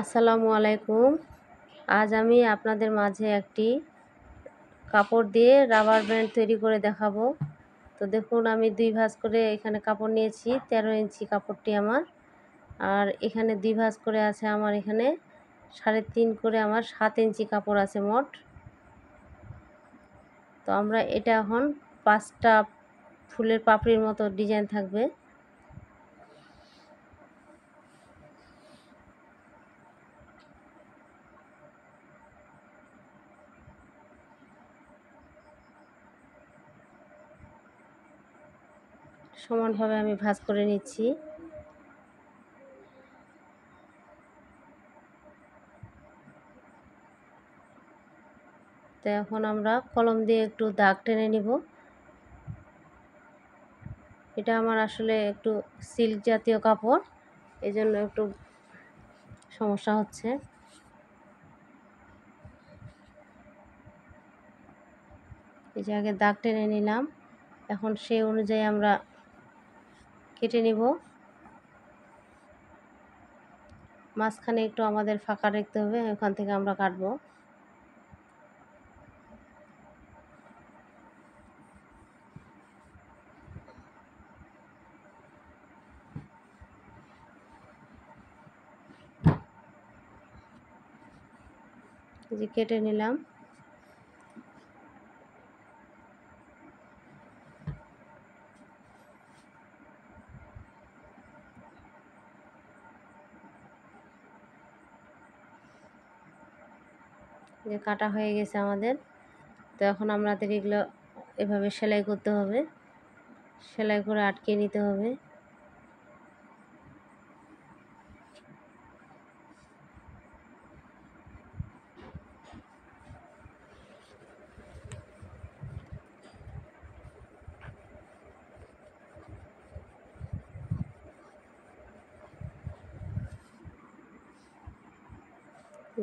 আসসালামু আলাইকুম। আজ আমি আপনাদের মাঝে একটি কাপড় দিয়ে রাবার ব্যান্ড তৈরি করে দেখাবো। তো দেখুন, আমি দুই ভাঁজ করে এখানে কাপড় নিয়েছি, তেরো ইঞ্চি কাপড়টি আমার। আর এখানে দুই ভাঁজ করে আছে আমার এখানে সাড়ে তিন করে আমার সাত ইঞ্চি কাপড় আছে মোট। তো আমরা এটা এখন পাঁচটা ফুলের পাপড়ির মতো ডিজাইন থাকবে। সমানভাবে আমি ভাজ করে নিচ্ছি। তো এখন আমরা কলম দিয়ে একটু দাগ টেনে নিব। এটা আমার আসলে একটু সিল্ক জাতীয় কাপড় এই জন্য একটু সমস্যা হচ্ছে। এই যে আগে দাগ টেনে নিলাম, এখন সেই অনুযায়ী আমরা কেটে নিব। মাঝখানে একটু আমাদের ফাঁকা রাখতে হবে, ওখান থেকে আমরা কাটবো। যে কেটে নিলাম। যে কাটা হয়ে গেছে আমাদের। তো এখন আমাদের এগুলো এভাবে সেলাই করতে হবে। সেলাই করে আটকে নিতে হবে।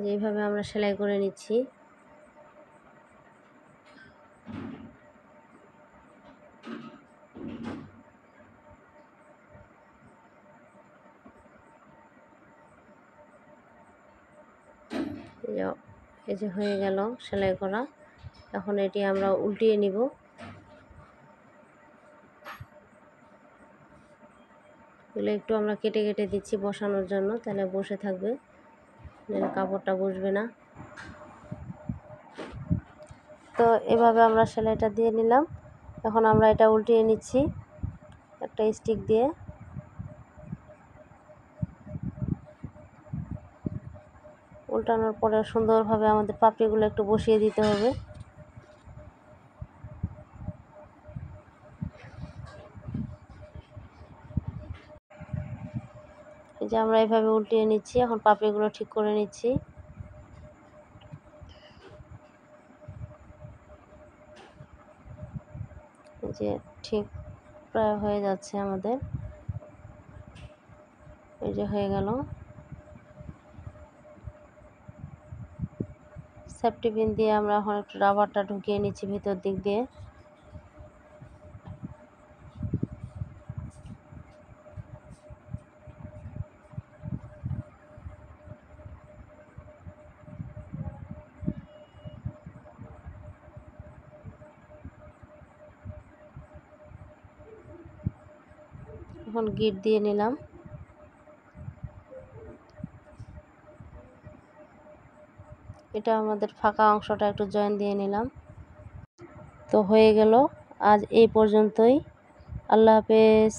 যেভাবে আমরা সেলাই করে নিচ্ছি। এই যে হয়ে গেল সেলাই করা। এখন এটি আমরা উল্টিয়ে নিব। এগুলো একটু আমরা কেটে কেটে দিচ্ছি বসানোর জন্য, তাহলে বসে থাকবে। কাপড়টা বসবে না। তো এভাবে আমরা সেলাইটা দিয়ে নিলাম। এখন আমরা এটা উল্টিয়ে নিচ্ছি একটা স্টিক দিয়ে। উল্টানোর পরে সুন্দরভাবে আমাদের পাপড়িগুলো একটু বসিয়ে দিতে হবে। যে আমরা এভাবে উল্টিয়ে নিচ্ছি, এখন পাপড়িগুলো ঠিক করে নিচ্ছি। যে ঠিক প্রায় হয়ে যাচ্ছে আমাদের। এই যে হয়ে গেল। সেফটি পিন দিয়ে আমরা এখন একটু রাবারটা ঢুকিয়ে নিচ্ছি ভিতর দিক দিয়ে। এখন গিট দিয়ে নিলাম। এটা আমাদের ফাঁকা অংশটা একটু জয়েন দিয়ে নিলাম। তো হয়ে গেল। আজ এই পর্যন্তই। আল্লাহ হাফেজ।